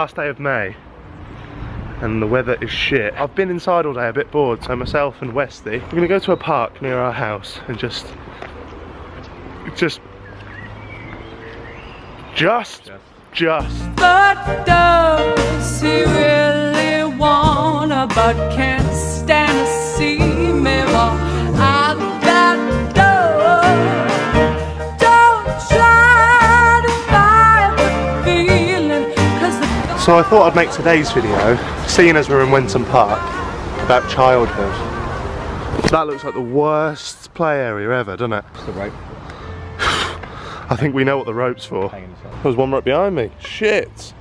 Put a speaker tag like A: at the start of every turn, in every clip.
A: Last day of May. And the weather is shit. I've been inside all day a bit bored, so myself and Westy, we're gonna go to a park near our house and just, just, just, just.
B: But does he really wanna but can't stand
A: So I thought I'd make today's video, seeing as we're in Wensum Park, about childhood. That looks like the worst play area ever, doesn't it?
C: It's the rope
A: I think we know what the rope's for. There's one right behind me. Shit.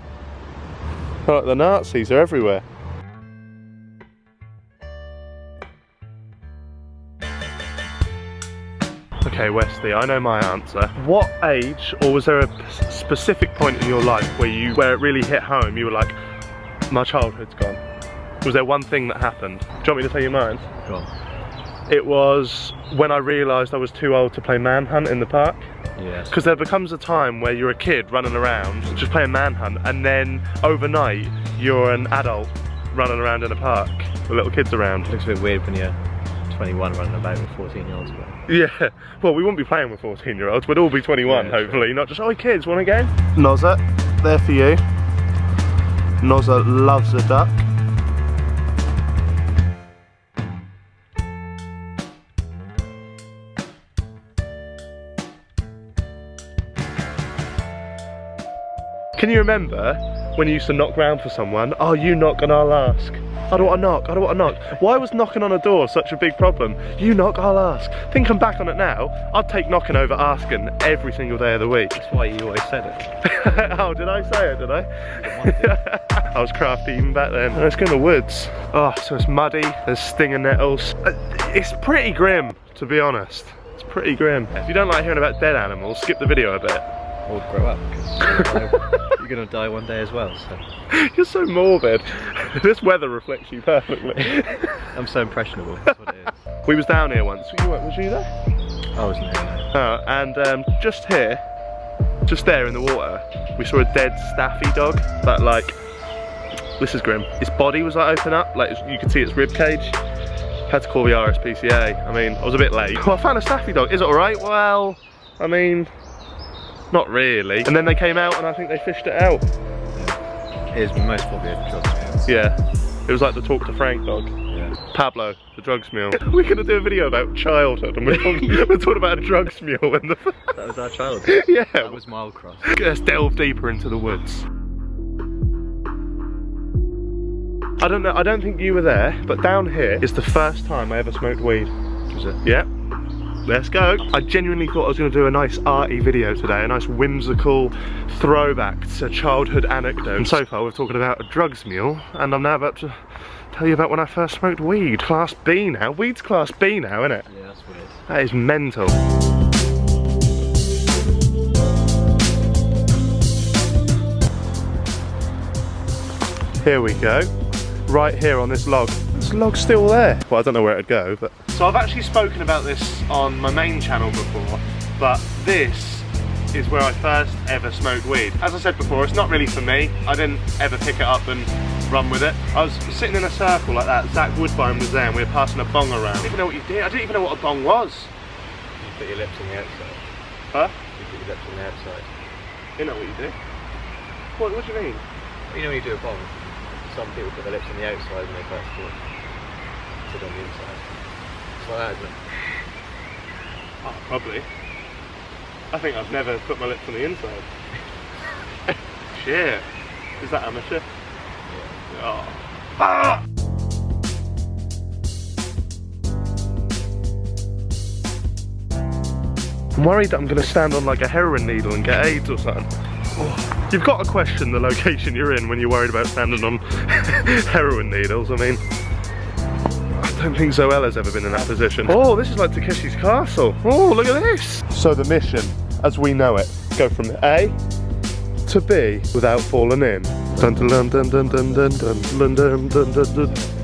A: Like the Nazis are everywhere. Okay, Westy, I know my answer. What age, or was there a specific point in your life where you, where it really hit home? You were like, my childhood's gone. Was there one thing that happened? Do you want me to tell you mine?
C: Go on.
A: It was when I realised I was too old to play manhunt in the park.
C: Yes.
A: Because there becomes a time where you're a kid running around, just playing manhunt, and then overnight you're an adult running around in a park with little kids around.
C: It Looks a bit weird when you're 21 running about with 14 year olds. But
A: Yeah, well, we wouldn't be playing with 14 year olds, we'd all be 21,
C: Yeah, true.
A: hopefully, not just, oh, kids, want a game? Nozza, there for you. Nozza loves a duck. Can you remember when you used to knock round for someone? Oh, you knock and I'll ask. I don't want to knock, I don't want to knock. Why was knocking on a door such a big problem? You knock, I'll ask. Thinking back on it now, I'd take knocking over asking every single day of the week.
C: that's why you always said it.
A: oh, did I say it, did I? I was crafty even back then. Let's go in the woods. Oh, so it's muddy, there's stinger nettles. Uh, It's pretty grim, to be honest. It's pretty grim. If you don't like hearing about dead animals, skip the video a bit.
C: Or grow up, because you're going to die one day as well. So
A: You're so morbid. this weather reflects you perfectly.
C: I'm so impressionable. That's what it is.
A: we was down here once. You were- Was you there?
C: I wasn't here. no.
A: Oh, and um, just here, just there in the water, we saw a dead staffy dog. That like, this is grim. Its body was like open up, like you could see its rib cage. Had to call the RSPCA. I mean, I was a bit late. Well, I found a staffy dog. Is it all right? Well, I mean, not really. And then they came out, and I think they fished it out.
C: It is most probably a drug sales.
A: Yeah, it was like the talk to Frank dog.
C: Yeah.
A: Pablo, the drugs mule. We're gonna do a video about childhood, and we're talking, we're talking about a drugs mule and the.
C: That was our childhood.
A: yeah,
C: That was mile cross.
A: Let's delve deeper into the woods. I don't know, I don't think you were there, but down here is the first time I ever smoked weed.
C: Was it?
A: Yeah. Let's go. I genuinely thought I was going to do a nice arty video today, a nice whimsical throwback to childhood anecdotes. And so far we're talking about a drugs mule, and I'm now about to tell you about when I first smoked weed. Class B now. Weed's class B now, isn't it?
C: Yeah, that's weird.
A: That is mental. Here we go. Right here on this log. This log's still there. Well, I don't know where it'd go, but. So I've actually spoken about this on my main channel before, but this is where I first ever smoked weed. As I said before, it's not really for me. I didn't ever pick it up and run with it. I was sitting in a circle like that. Zach Woodbine was there and we were passing a bong around. I didn't even know what you did. I didn't even know what a bong was.
C: You put your lips on the outside.
A: Huh?
C: You put your lips on the outside.
A: You know what you do. What, what do you mean?
C: You know when you do a bong, some people put their lips on the outside when they first it. Sit on the inside. It's like that, isn't it?
A: Oh, probably. I think I've never put my lips on the inside. Shit. Is that amateur? Oh. Ah! I'm worried that I'm going to stand on like a heroin needle and get AIDS or something. Oh, You've got to question the location you're in when you're worried about standing on heroin needles. I mean, I don't think Zoella's ever been in that position. Oh, this is like Takeshi's castle. Oh, look at this. So the mission, as we know it, go from A to B without falling in. Dun dun dun dun dun dun dun dun dun dun dun dun.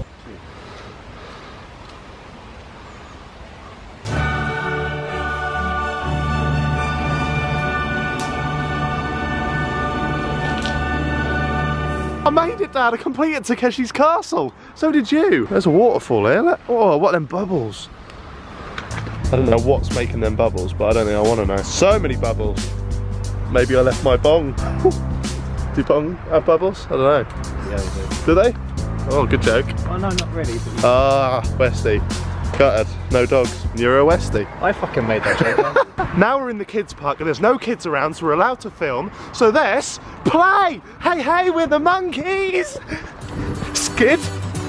A: Dad, I completed Takeshi's castle. So did you. There's a waterfall here. Look. Oh, what them bubbles. I don't know what's making them bubbles, but I don't think I want to know. So many bubbles. Maybe I left my bong. do bong have bubbles? I don't know.
C: Yeah, they do.
A: Do they? Oh, good joke.
C: Oh no, not really. But
A: Ah, Westy. Gutted. No dogs. You're a Westy.
C: I fucking made that joke.
A: Now we're in the kids park and there's no kids around so we're allowed to film. So this, play! Hey hey we're the Monkees! Skid?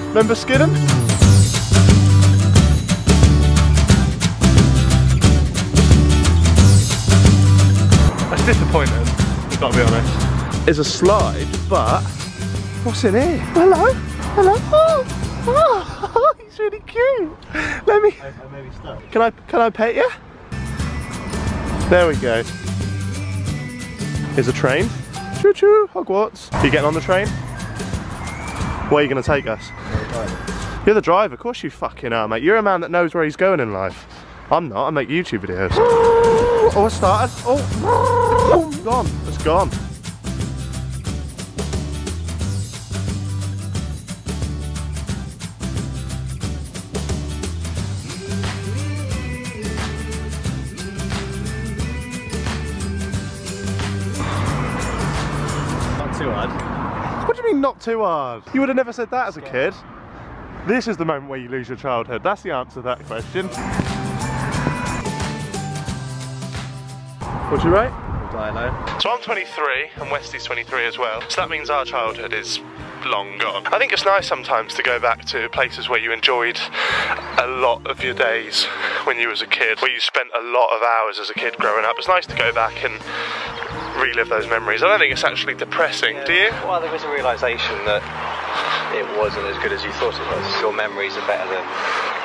A: Remember Skidden? That's disappointing, I've got to be honest. It's a slide, but what's in here? Hello? Hello? Oh, oh, really cute. Let me
C: I, I maybe stuck.
A: can I can I pet you? There we go. Here's a train. Choo choo, Hogwarts. Are you getting on the train? Where are you going to take us? You're the driver, of course you fucking are, mate. You're a man that knows where he's going in life. I'm not, I make YouTube videos. Oh, it started. Oh, oh, gone. It's gone.
C: Not too hard?
A: You would have never said that as a kid. This is the moment where you lose your childhood. That's the answer to that question. What'd you rate?
C: I know.
A: So I'm 23 and Westy's 23 as well. So that means our childhood is long gone. I think it's nice sometimes to go back to places where you enjoyed a lot of your days when you was a kid, where you spent a lot of hours as a kid growing up. It's nice to go back and relive those memories. I don't think it's actually depressing, do you?
C: Well, there was a realization that it wasn't as good as you thought it was. Your memories are better than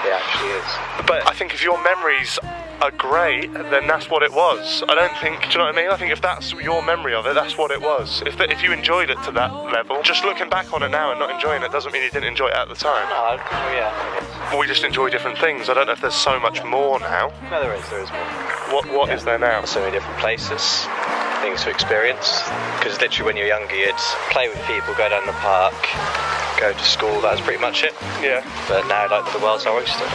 C: it actually is.
A: But I think if your memories are great, then that's what it was. I don't think, do you know what I mean? I think if that's your memory of it, that's what it was. If, the, if you enjoyed it to that level, just looking back on it now and not enjoying it doesn't mean you didn't enjoy it at the time.
C: No, I- yeah. I.
A: We just enjoy different things. I don't know if there's so much more now.
C: No, there is. There is more.
A: What What is there now?
C: So many different places, things to experience. Because literally, when you're younger, you'd play with people, go down the park, go to school. That's pretty much it.
A: Yeah.
C: But now, like the world's our oyster.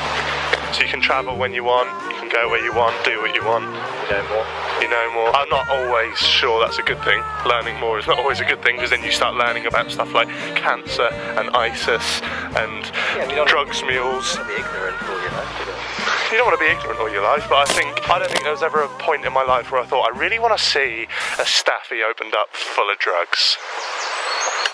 A: So you can travel when you want, you can go where you want, do what you want.
C: You know more.
A: You know more. I'm not always sure that's a good thing. Learning more is not always a good thing because then you start learning about stuff like cancer and ISIS and
C: Yeah,
A: drugs mules.
C: Be ignorant all you know.
A: You don't want to be ignorant all your life, but I think I don't think there was ever a point in my life where I thought I really want to see a staffy opened up full of drugs.